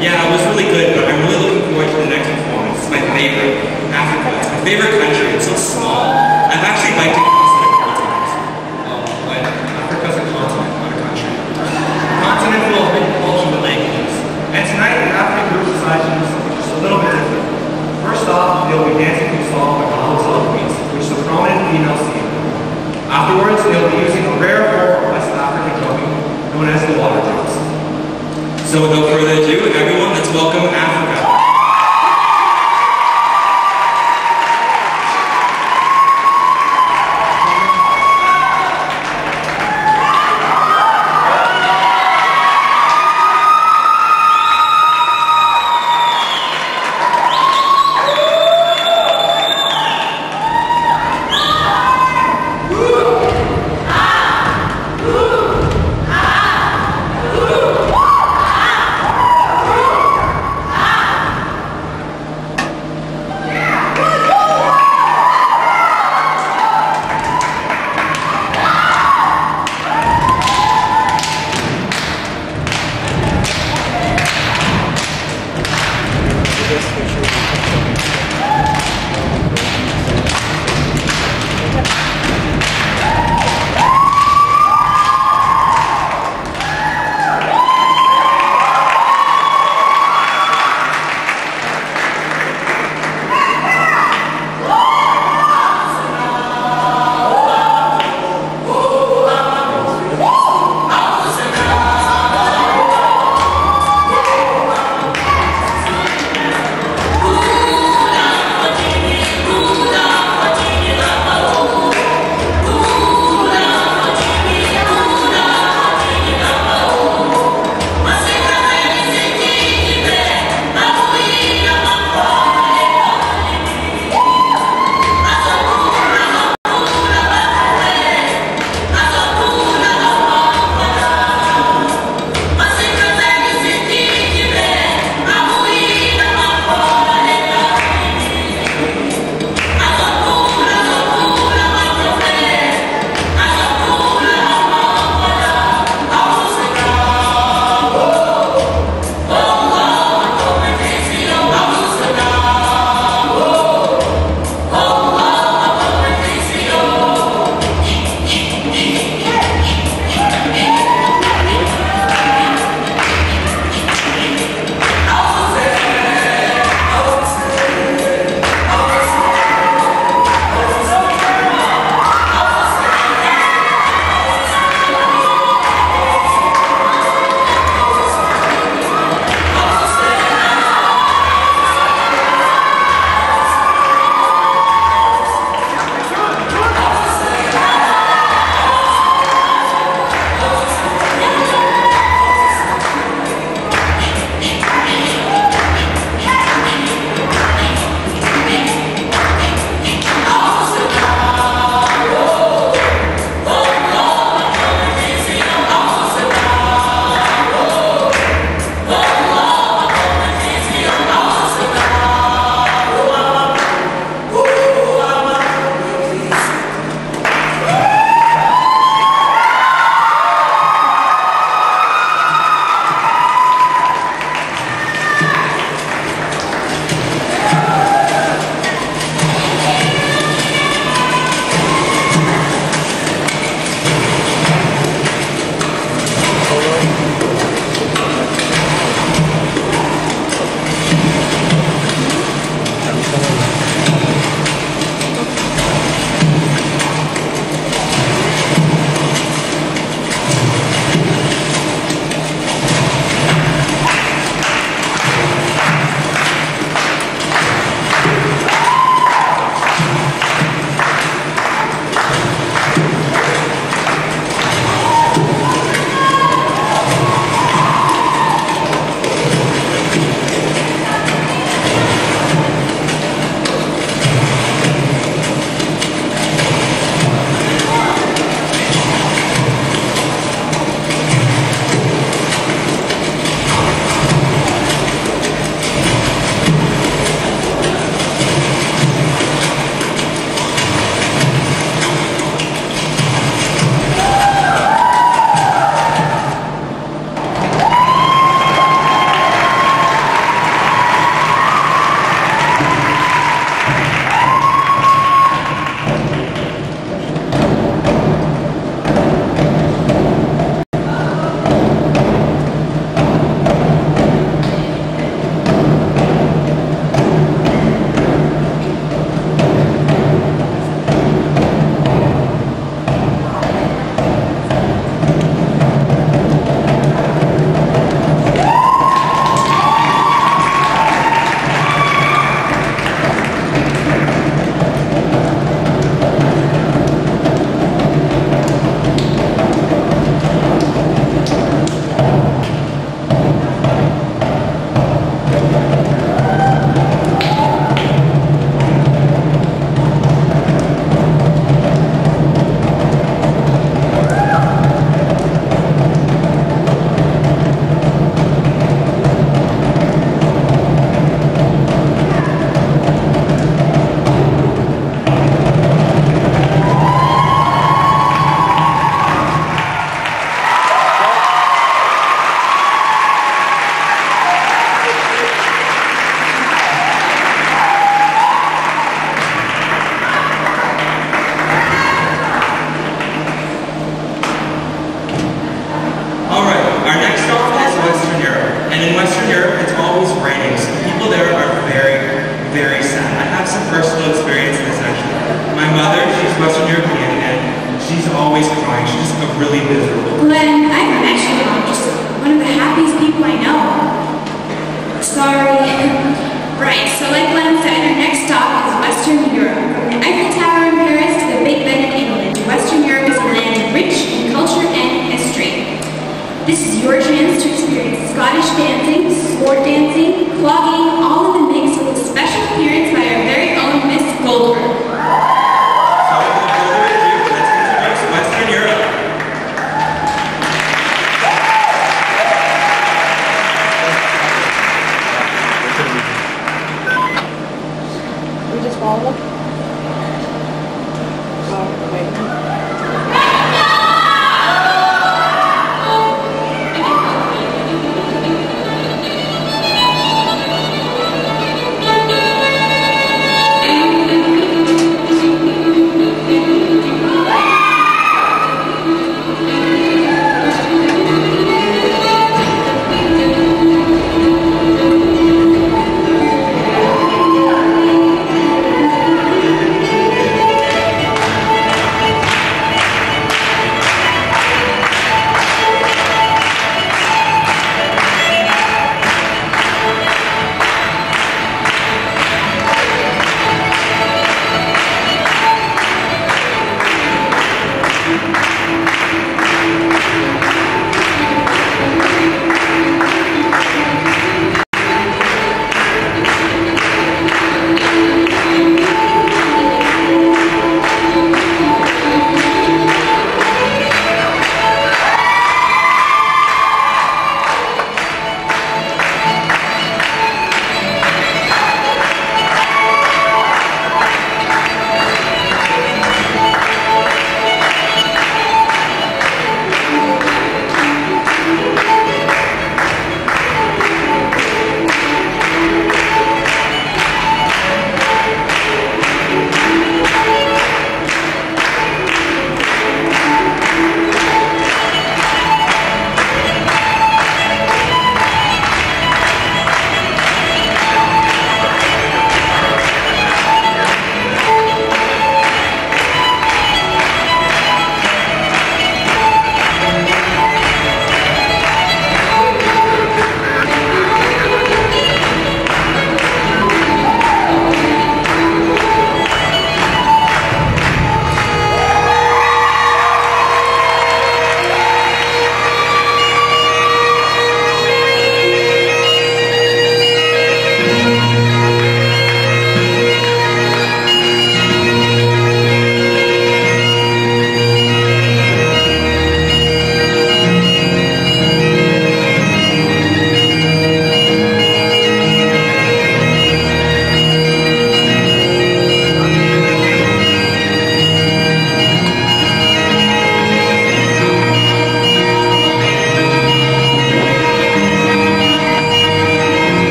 Yeah, it was really good, but I'm really looking forward to the next performance. It's my favorite. Africa. It's my favorite country. It's so small.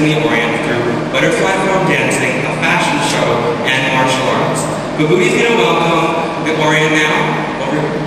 mentally Orient, through butterfly form dancing, a fashion show, and martial arts. But Buddhists going to welcome, the Orient now, over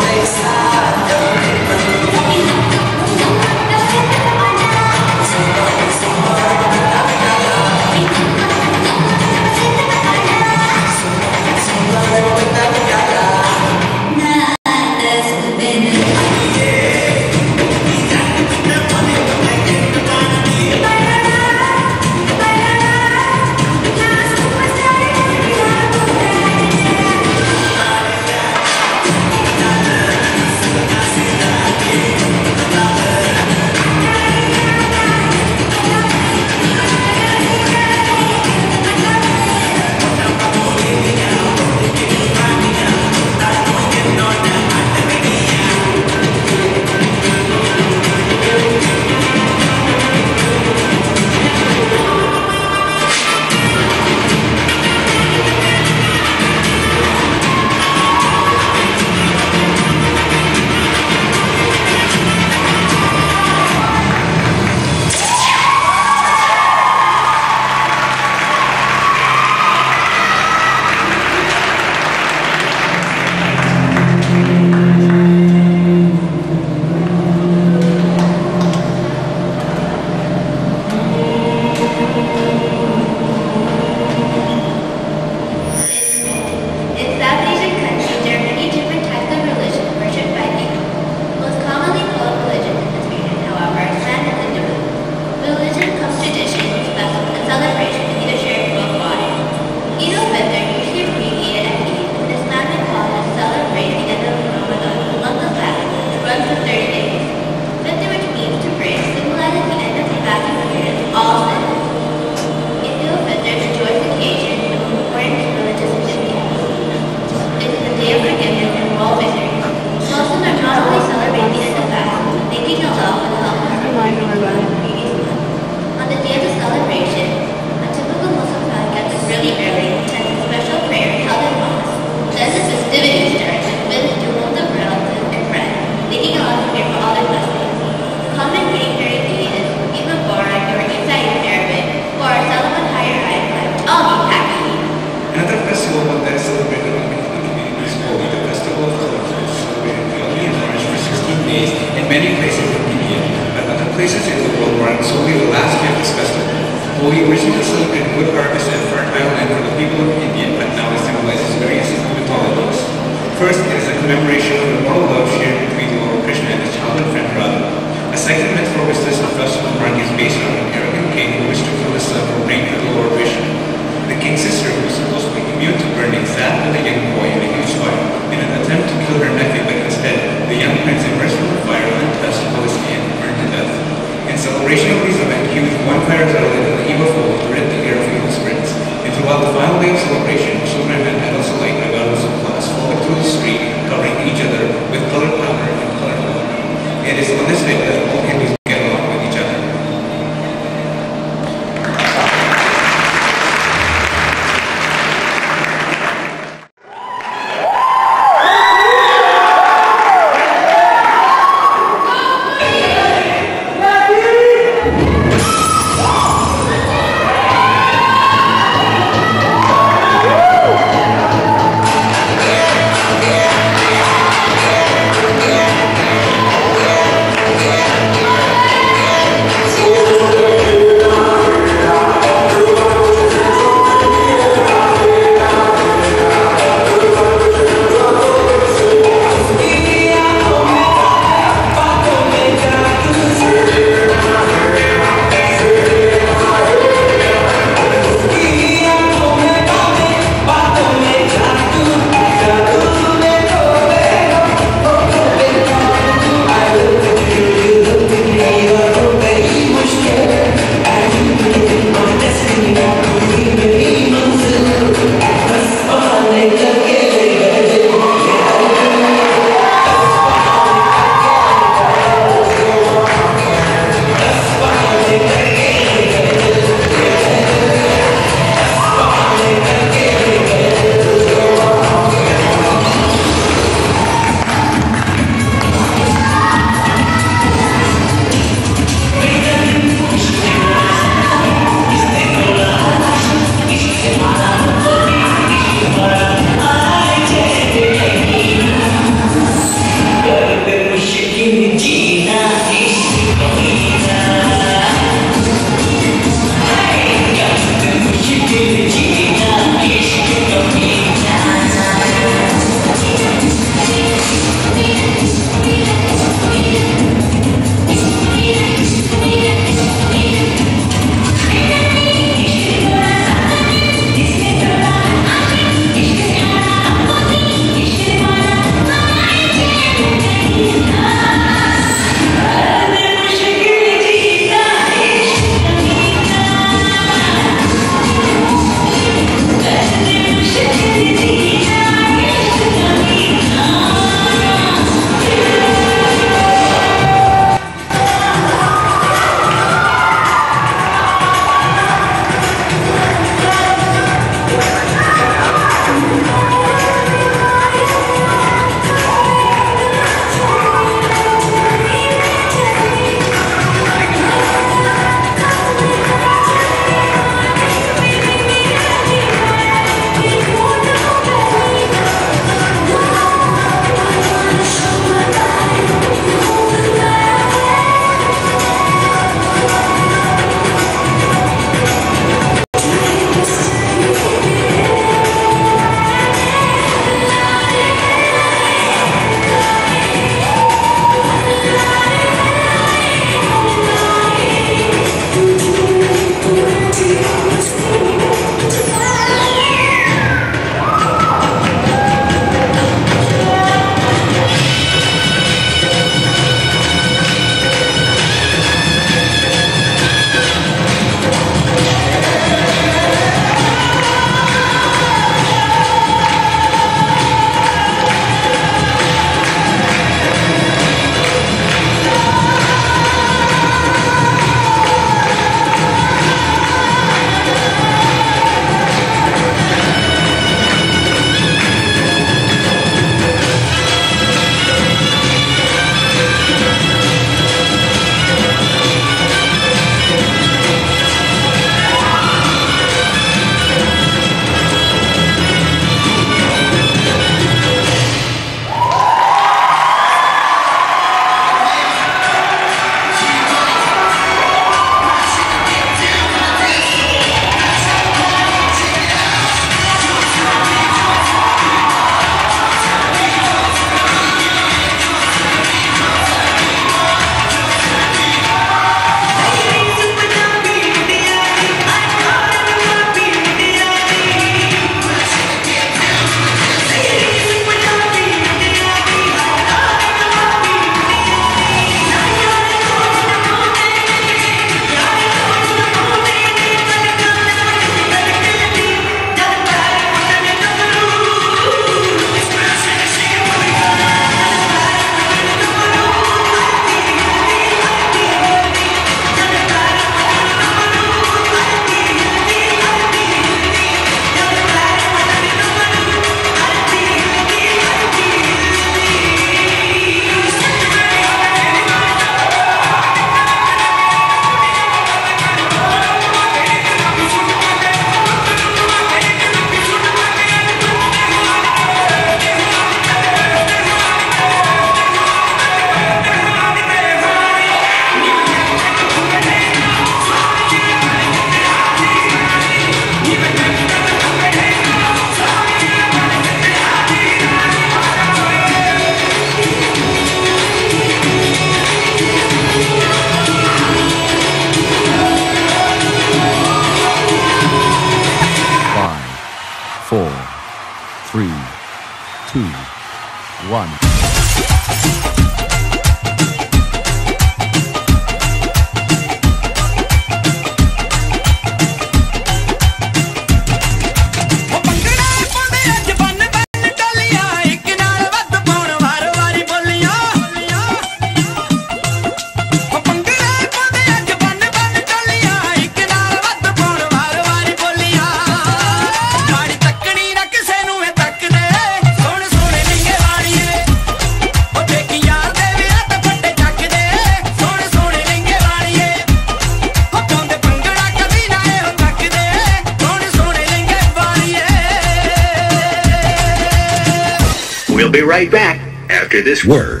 Be right back after this word.